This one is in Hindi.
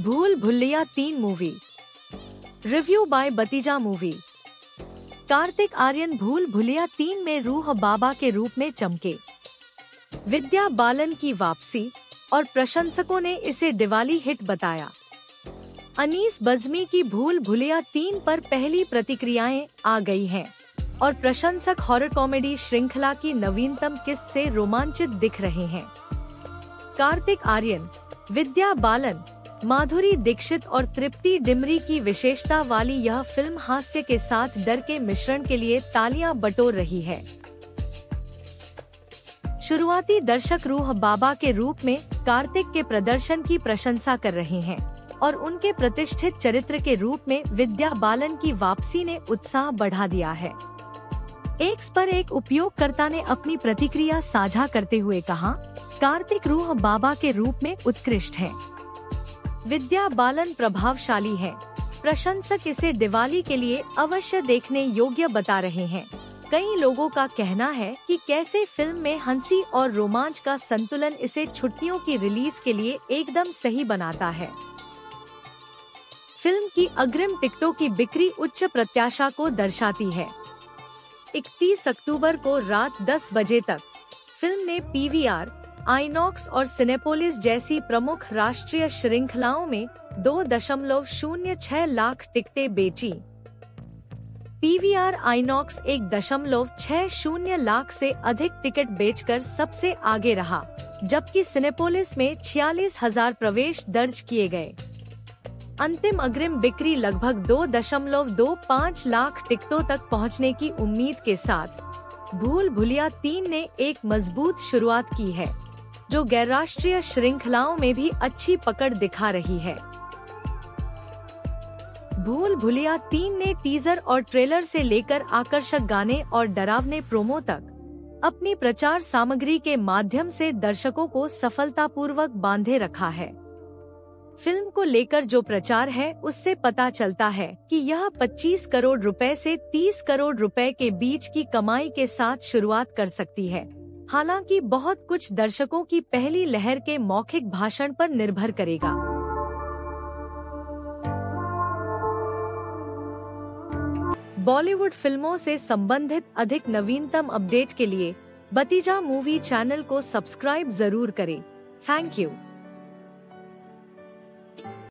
भुल्लिया तीन movie. Review by Batija movie. Kartik Aaryan Bhool Bhulaiyaa तीन में रूह बाबा के रूप में चमके। विद्या बालन की वापसी और प्रशंसकों ने इसे दिवाली हिट बताया। अनीस बजमी की भूल भुलिया तीन पर पहली प्रतिक्रियाएँ आ गई हैं और प्रशंसक हॉरर कॉमेडी श्रृंखला की नवीनतम किस्त से रोमांचित दिख रहे हैं। कार्तिक आर्यन, विद्या बालन माधुरी, दीक्षित और तृप्ति डिमरी की विशेषता वाली यह फ़िल्म हास्य के साथ डर के मिश्रण के लिए तालियाँ बटोर रही है। शुरुआती दर्शक रूह बाबा के रूप में कार्तिक के प्रदर्शन की प्रशंसा कर रहे हैं और उनके प्रतिष्ठित चरित्र के रूप में विद्या बालन की वापसी ने उत्साह बढ़ा दिया है। एक्स पर एक उपयोगकर्ता ने अपनी प्रतिक्रिया साझा करते हुए कहा, कार्तिक रूह बाबा के रूप में उत्कृष्ट है। विद्या बालन प्रभावशाली है। प्रशंसक इसे दिवाली के लिए अवश्य देखने योग्य बता रहे हैं। कई लोगों का कहना है कि कैसे फ़िल्म में हँसी और रोमांच का संतुलन इसे छुट्टियों की रिलीज़ के लिए एकदम सही बनाता है। फ़िल्म की अग्रिम टिकटों की बिक्री उच्च प्रत्याशा को दर्शाती है। 31 अक्टूबर को रात 10 बजे तक। फ़िल्म ने पीवीआर आईनॉक्स और सिनेपोलिस जैसी प्रमुख राष्ट्रीय श्रृंखलाओं में दो दशमलव शून्य छह लाख टिकटें बेची। पीवीआर आईनॉक्स एक दशमलव छह शून्य लाख से अधिक टिकट बेचकर सबसे आगे रहा, जबकि सिनेपोलिस में छियालीस हज़ार प्रवेश दर्ज किए गए। अंतिम अग्रिम बिक्री लगभग दो दशमलव दो पाँच लाख टिकटों तक पहुँचने की उम्मीद के साथ, भूल भुलिया तीन ने एक मज़बूत शुरुआत की है। जो गैर राष्ट्रीय श्रृंखलाओं में भी अच्छी पकड़ दिखा रही है। भूल भुलिया तीन ने टीजर और ट्रेलर से लेकर आकर्षक गाने और डरावने प्रोमो तक अपनी प्रचार सामग्री के माध्यम से दर्शकों को सफलतापूर्वक बांधे रखा है। फ़िल्म को लेकर जो प्रचार है, उससे पता चलता है कि यह 25 करोड़ रुपए से 30 करोड़ रुपए के बीच की कमाई के साथ शुरुआत कर सकती है। हालाँकि बहुत कुछ दर्शकों की पहली लहर के मौखिक भाषण पर निर्भर करेगा। बॉलीवुड फ़िल्मों से संबंधित अधिक नवीनतम अपडेट के लिए बतीजा मूवी चैनल को सब्सक्राइब ज़रूर करें। Thank you.